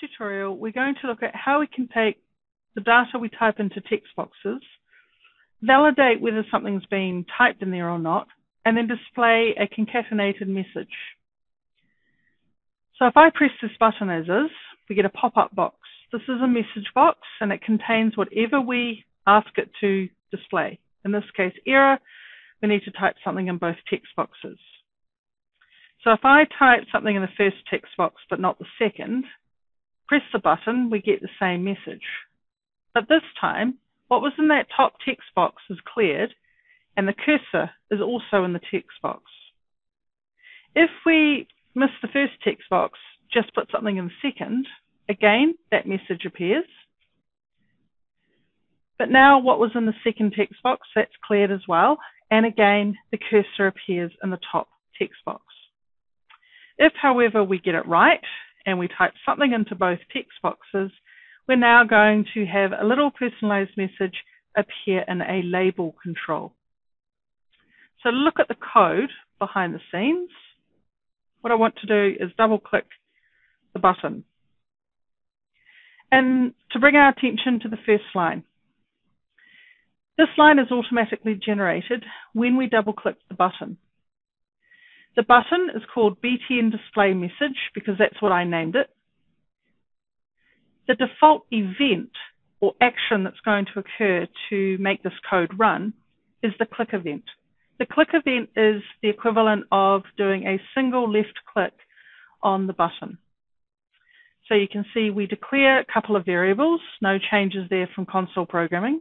tutorial, we're going to look at how we can take the data we type into text boxes, validate whether something's been typed in there or not, and then display a concatenated message. So if I press this button as is, we get a pop-up box. This is a message box and it contains whatever we ask it to display. In this case, error, we need to type something in both text boxes. So if I type something in the first text box but not the second, press the button, we get the same message. But this time, what was in that top text box is cleared and the cursor is also in the text box. If we miss the first text box, just put something in the second, again, that message appears. But now what was in the second text box, that's cleared as well. And again, the cursor appears in the top text box. If, however, we get it right and we type something into both text boxes, we're now going to have a little personalized message appear in a label control. So look at the code behind the scenes. What I want to do is double click the button. And to bring our attention to the first line. This line is automatically generated when we double click the button. The button is called BTN display message because that's what I named it. The default event or action that's going to occur to make this code run is the click event. The click event is the equivalent of doing a single left click on the button. So you can see we declare a couple of variables, no changes there from console programming.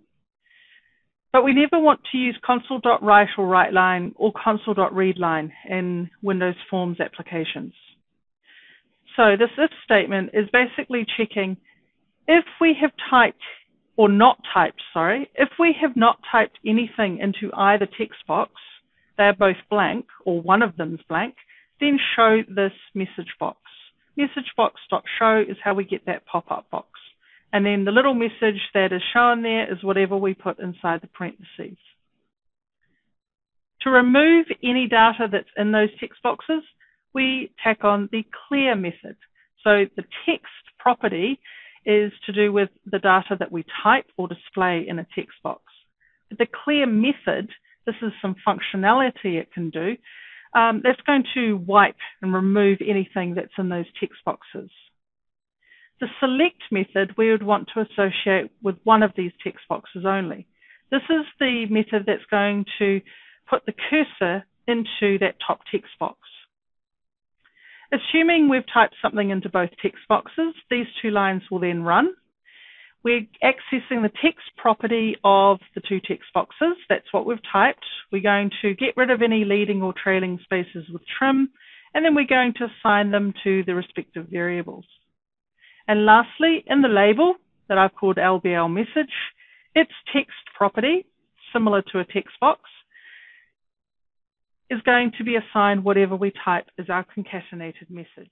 But we never want to use console.write or writeLine or console.readLine in Windows Forms applications. So this if statement is basically checking if we have typed or not typed, sorry, if we have not typed anything into either text box, they're both blank or one of them is blank, then show this message box. Message box.show is how we get that pop-up box. And then the little message that is shown there is whatever we put inside the parentheses. To remove any data that's in those text boxes, we tack on the clear method. So the text property is to do with the data that we type or display in a text box. But The clear method, this is some functionality it can do, um, that's going to wipe and remove anything that's in those text boxes. The select method we would want to associate with one of these text boxes only. This is the method that's going to put the cursor into that top text box. Assuming we've typed something into both text boxes, these two lines will then run. We're accessing the text property of the two text boxes. That's what we've typed. We're going to get rid of any leading or trailing spaces with trim, and then we're going to assign them to the respective variables. And lastly, in the label that I've called LBL message, its text property, similar to a text box, is going to be assigned whatever we type as our concatenated message.